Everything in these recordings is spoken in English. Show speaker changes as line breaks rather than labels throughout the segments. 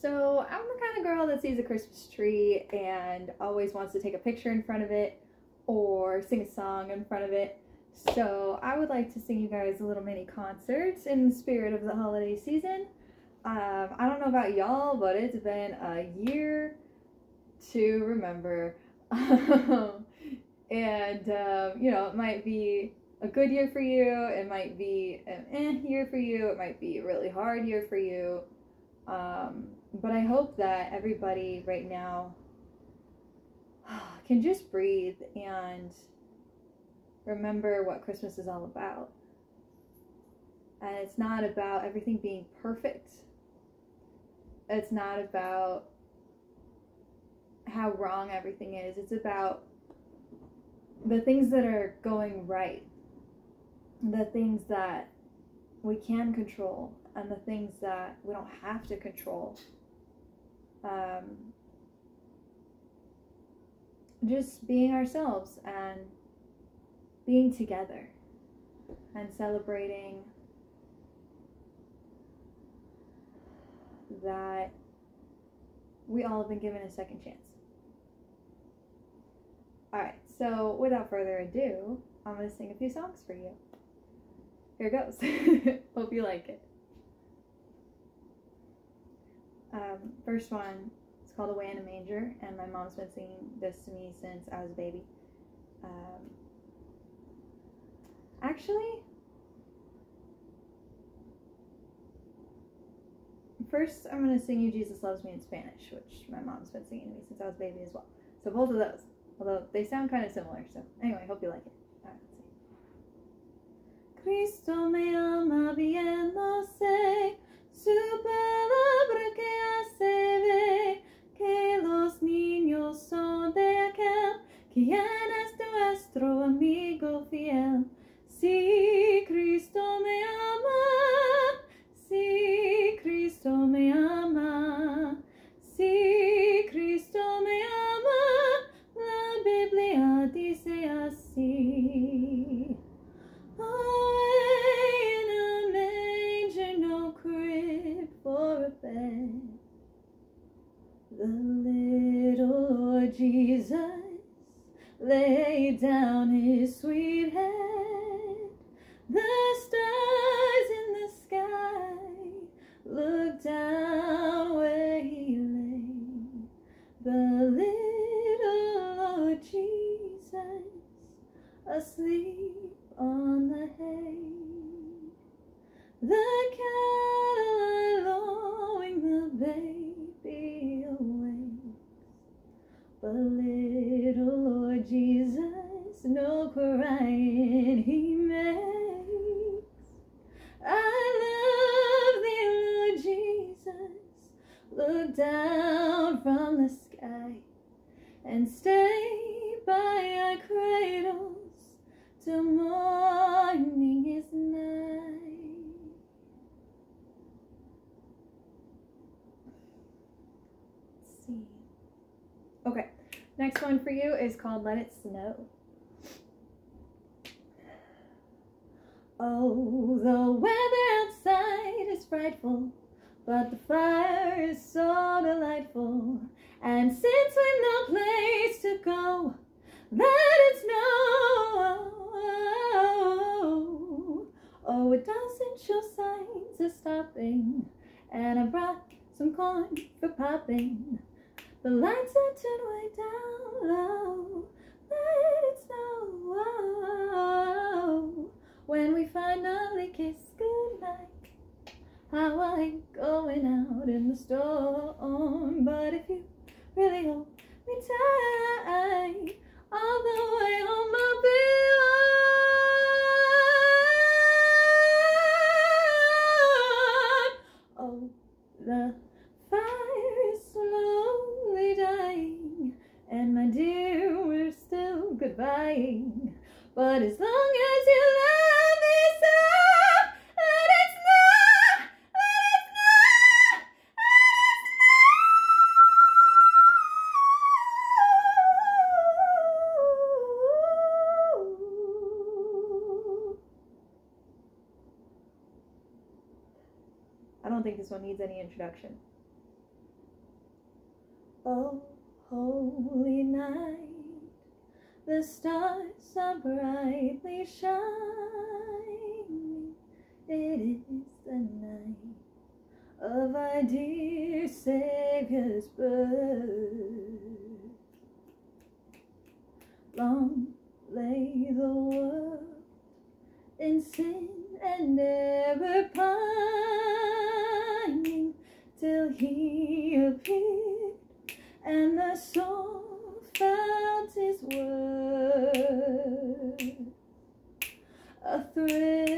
So I'm the kind of girl that sees a Christmas tree and always wants to take a picture in front of it or sing a song in front of it. So I would like to sing you guys a little mini concert in the spirit of the holiday season. Um, I don't know about y'all, but it's been a year to remember. and, um, you know, it might be a good year for you, it might be an eh year for you, it might be a really hard year for you. Um, but I hope that everybody right now can just breathe and remember what Christmas is all about. And it's not about everything being perfect. It's not about how wrong everything is. It's about the things that are going right, the things that we can control, and the things that we don't have to control. Um, just being ourselves and being together and celebrating that we all have been given a second chance. Alright, so without further ado, I'm going to sing a few songs for you. Here it goes. Hope you like it. Um, first one it's called Away in a Manger, and my mom's been singing this to me since I was a baby. Um, actually, first I'm going to sing you Jesus Loves Me in Spanish, which my mom's been singing to me since I was a baby as well. So both of those, although they sound kind of similar. So anyway, hope you like it. Cristo me ama bien lo sé, su palabra que hace ve que los niños son de aquel quien es nuestro amigo fiel. Si Cristo me ama, si Cristo me ama, down down from the sky and stay by our cradles till morning is. Let's see. Okay, next one for you is called Let It Snow. Oh, the weather outside is frightful, but the fire is so delightful. And since we've no place to go, let it snow. Oh, it doesn't show signs of stopping. And I brought some corn for popping. The lights are turned way down low. Let it snow. When we finally kiss goodnight, how I ain't going out in the storm. But if you really hold me tight, all the way home I'll be. Oh, the fire is slowly dying, and my dear, we're still goodbying. But as long as you love needs any introduction. Oh, holy night, the stars are brightly shining. It is the night of our dear Savior's birth. Long lay the world in sin and ever pining he appeared and the soul felt his word. A thrill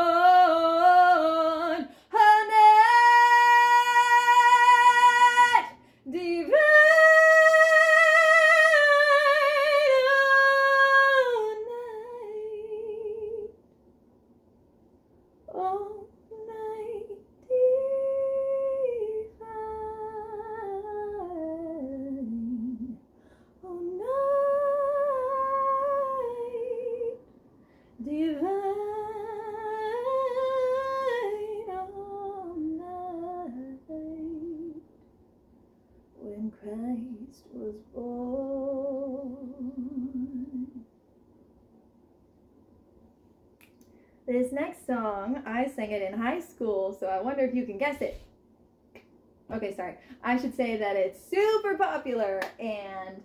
Sang it in high school, so I wonder if you can guess it. Okay, sorry. I should say that it's super popular and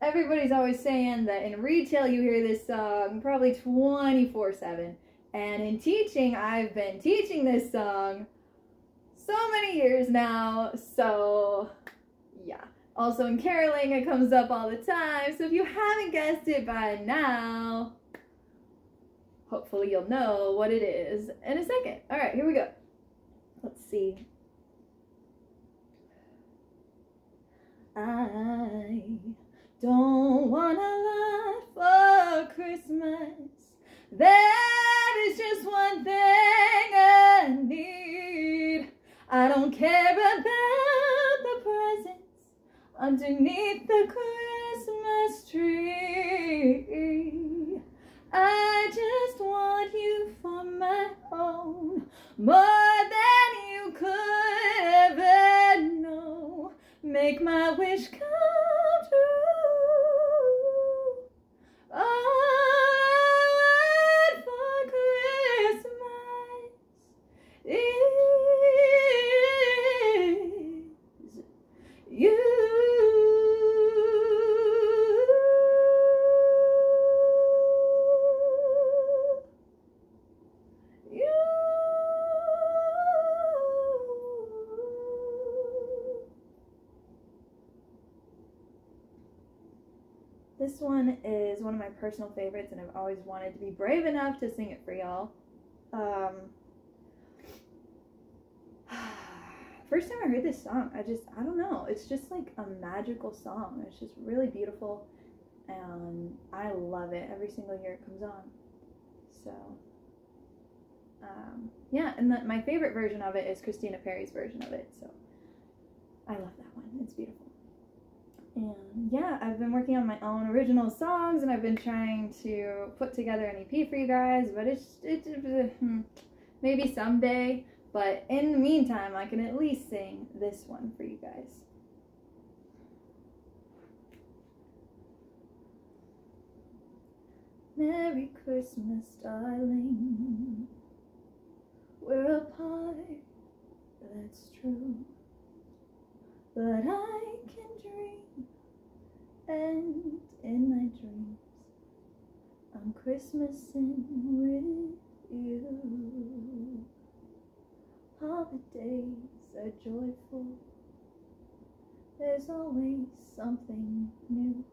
everybody's always saying that in retail you hear this song probably 24 7. And in teaching, I've been teaching this song so many years now, so yeah. Also in caroling, it comes up all the time, so if you haven't guessed it by now, hopefully you'll know what it is in a second. All right, here we go. Let's see. I don't want a lot for Christmas. There is just one thing I need. I don't care about the presents underneath the Christmas more This one is one of my personal favorites, and I've always wanted to be brave enough to sing it for y'all. Um, first time I heard this song, I just, I don't know, it's just like a magical song. It's just really beautiful, and I love it every single year it comes on. So, um, yeah, and the, my favorite version of it is Christina Perri's version of it. So, I love that one. It's beautiful. And yeah, I've been working on my own original songs, and I've been trying to put together an EP for you guys. But it's it, it, hmm, maybe someday. But in the meantime, I can at least sing this one for you guys. Merry Christmas, darling. We're apart, that's true. But I can and in my dreams I'm Christmasing with you. All the days are joyful, there's always something new.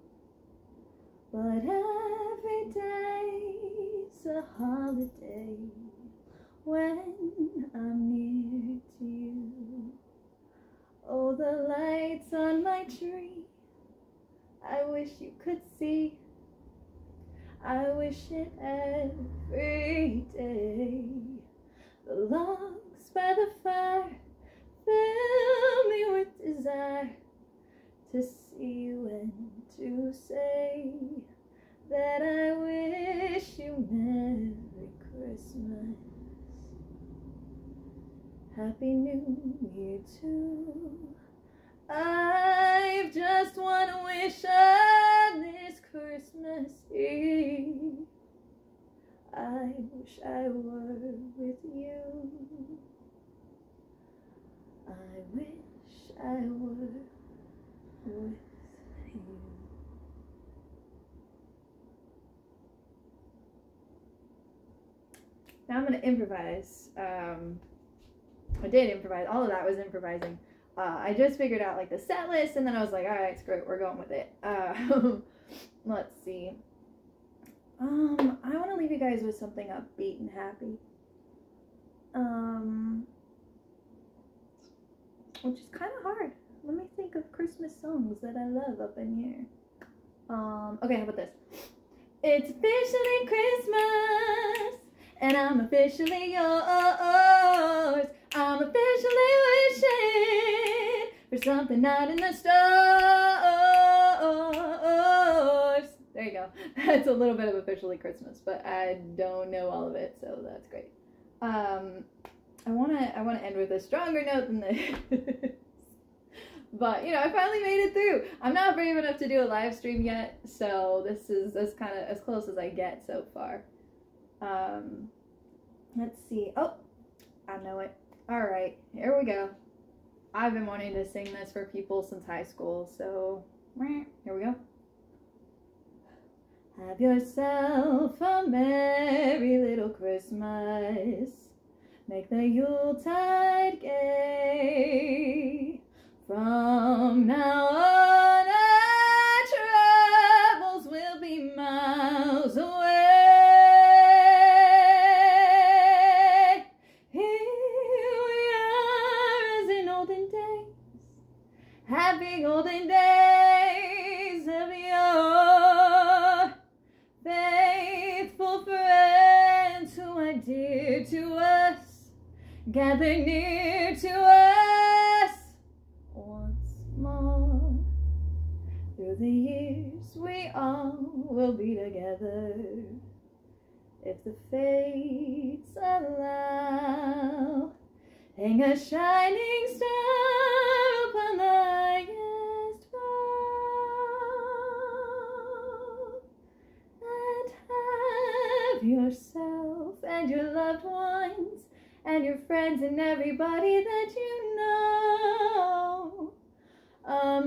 But every day's a holiday when I'm near to you. Oh, the lights on my tree I wish you could see. I wish it every day. The logs by the fire fill me with desire to see you and to say that I wish you Merry Christmas. Happy New Year too. I've just one wish on this Christmas Eve. I wish I were with you. I wish I were with you. Now I'm going to improvise. Um, I did improvise. All of that was improvising. Uh, I just figured out like the set list, and then I was like, all right, screw it, we're going with it. Uh, let's see. Um, I want to leave you guys with something upbeat and happy. Um, which is kind of hard. Let me think of Christmas songs that I love up in here. Um, okay, how about this? It's officially Christmas, and I'm officially yours. I'm officially wishing for something not in the stores. There you go. That's a little bit of officially Christmas, but I don't know all of it, so that's great. Um, I wanna I wanna end with a stronger note than this. but you know, I finally made it through. I'm not brave enough to do a live stream yet, so this is as kind of as close as I get so far. Um, let's see. Oh, I know it. All right, here we go. I've been wanting to sing this for people since high school, so here we go. Have yourself a merry little Christmas. Make the Yuletide gay. From now on, gather near to us once more. Through the years, we all will be together. If the fates allow, hang a shining star upon the highest bough, and have yourself and your loved ones and your friends and everybody that you know. A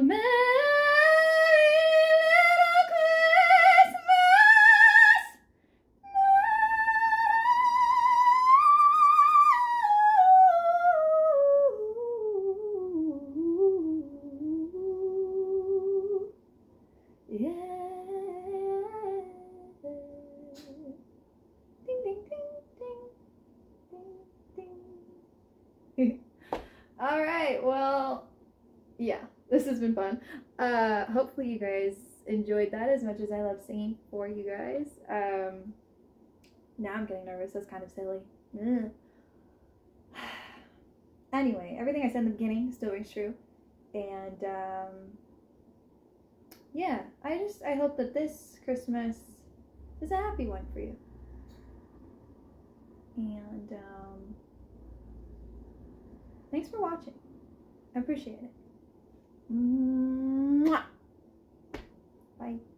this has been fun. Uh, hopefully you guys enjoyed that as much as I love singing for you guys. Um, now I'm getting nervous. That's kind of silly. Ugh. Anyway, everything I said in the beginning still rings true, and um, yeah, I just I hope that this Christmas is a happy one for you. And um, thanks for watching. I appreciate it. Mwah. Bye.